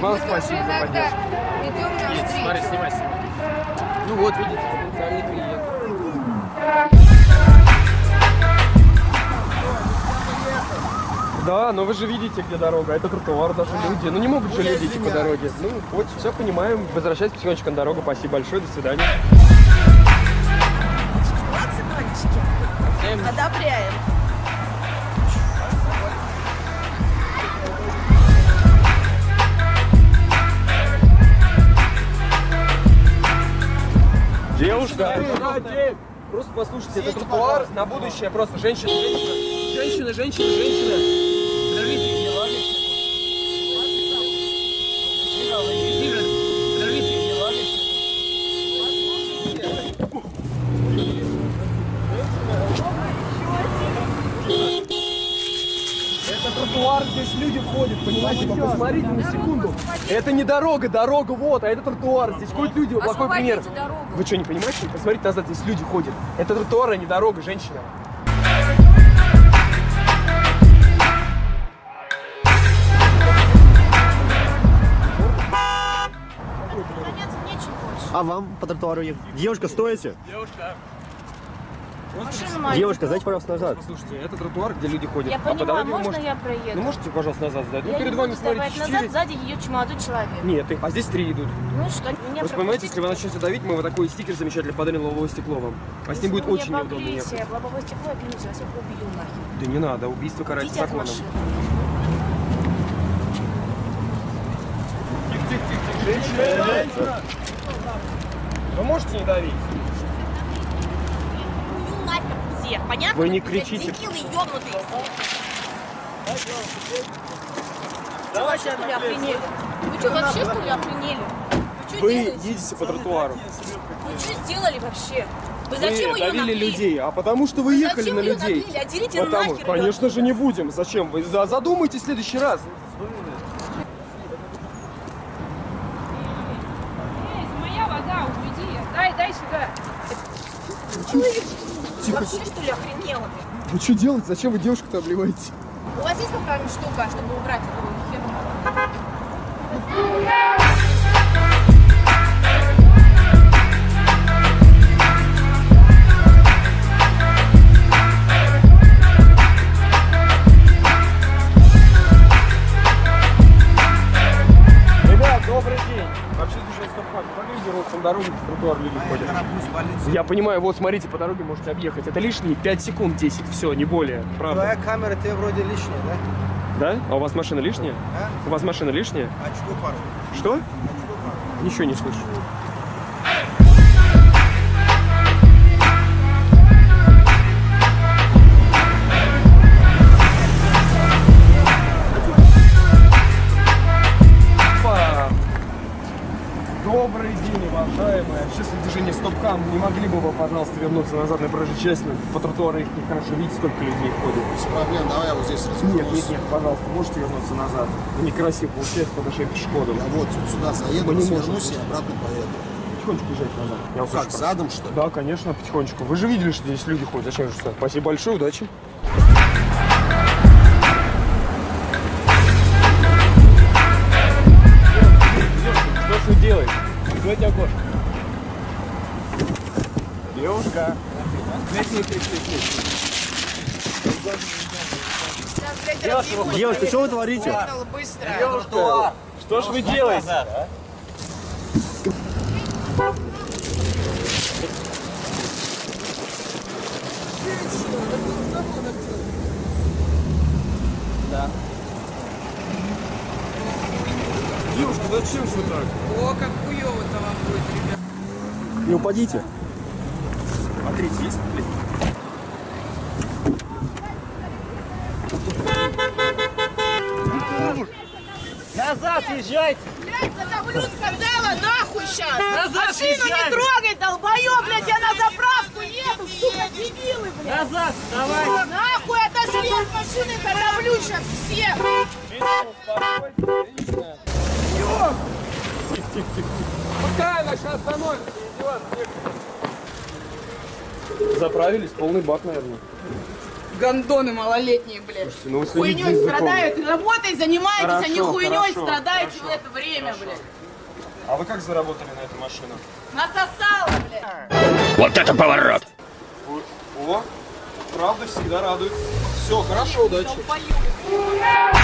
Вам спасибо за поддержку. Идем смотри, снимай, снимай. Ну вот, видите, потенциальный клиент. Да, но вы же видите, где дорога. Это тротуар, даже люди. Ну не могут же люди идти по дороге. Ну вот, все понимаем. Возвращайтесь потихонечку на дорогу. Спасибо большое, до свидания. Молодцы, мальчики. Одобряем. Девушка! Просто послушайте, это тротуар на будущее. Просто женщина, женщина, женщина, женщина, женщина. Подождите, не ладите. Подождите, не ладите. Это тротуар, здесь люди ходят, понимаете? Вы посмотрите на секунду. Это не дорога, дорога вот, а это тротуар. Здесь ходят люди, вот плохой пример. Освободите дорогу. Вы что, не понимаете? Посмотрите назад, здесь люди ходят. Это тротуар, а не дорога, женщина. А вам по тротуару ехать? Девушка, стойте! Машину. Девушка, сдайте, пожалуйста, назад. Послушайте, это тротуар, где люди ходят. Я а по понимаю, вы можно можете- я проеду? Ну можете, пожалуйста, назад сдать? я ну перед вами, смотрите, назад, сзади едет молодой человек. Нет, а здесь три идут. Ну что? Меня Просто понимаете, если вы начнете давить, мы вот такой стикер замечательный подарим лобовое стекло вам. А с ним будет Вы очень неудобно ехать. побейте, в лобовое стекло, я клянусь, всех убью нахер. Да не надо, убийство карается законом. машины. Вы можете не давить? Всех, понятно? Вы не кричите. Дебилы ёбнутые все. Вы что ли охренели? Вы что, вообще что ли охренели? Вы что Вы делаете? едете по тротуару. Вы что сделали вообще? Вы зачем Вы ее давили нагрели? людей, а потому что вы Вы ехали зачем на ее людей. нагрели? Отделите Потому, нахер конечно же не будем. Зачем? Вы за- задумайтесь в следующий раз. Эй, моя вода, уйди. Дай, дай сюда. Вы вообще что ли охренела? Вы что делаете? Зачем вы девушку-то обливаете? У вас есть какая-нибудь штука, чтобы убрать эту тротуару люди ходят? Я понимаю, вот смотрите, по дороге можете объехать. Это лишние 5 секунд, 10, все, не более. Правда. Твоя камера, ты вроде лишняя, да? Да? А у вас машина лишняя? А? У вас машина лишняя? Очко пару. Что? Очко пару. Ничего не слышу. Не могли бы вы, пожалуйста, вернуться назад на проезжую часть? По тротуару их нехорошо видеть, сколько людей ходит. Без проблем, давай я вот здесь Нет, развернусь. нет, нет, пожалуйста, можете вернуться назад. Некрасиво получается по нашим пешеходам. Я вот сюда заеду, Мы не можем. и обратно поеду. Потихонечку езжайте назад. Я услышу. Как, задом что ли? Да, конечно, потихонечку. Вы же видели, что здесь люди ходят. Зачем же сюда? Спасибо большое, удачи. Девушка. Здесь, здесь. Девушка, что вы творите? Девушка, что ж вы делаете? Девушка, зачем же вы так? О, как хуёво-то вам будет, ребят. Не упадите. Смотрите, есть ли? Назад езжайте! Блядь, блин, сказала, нахуй сейчас! Назад Машину езжай! не трогай, долбоёб, блядь, я на заправку еду, сука, дебилы, блядь! Назад, давай! Нахуй, отошли от машины, задавлю сейчас всех! Пускай она сейчас остановится, издеваться некогда. Заправились, полный бак, наверное. Гондоны малолетние, блядь. Слушайте, ну вы следите за Хуйней языком. страдают, работой занимаетесь, а не Хорошо, хуйней хорошо, страдаете хорошо, в это время, хорошо. блядь. А вы как заработали на эту машину? Насосала, блядь. Вот это поворот! О, правда всегда радует. Все, хорошо, удачи. Долбоёбы.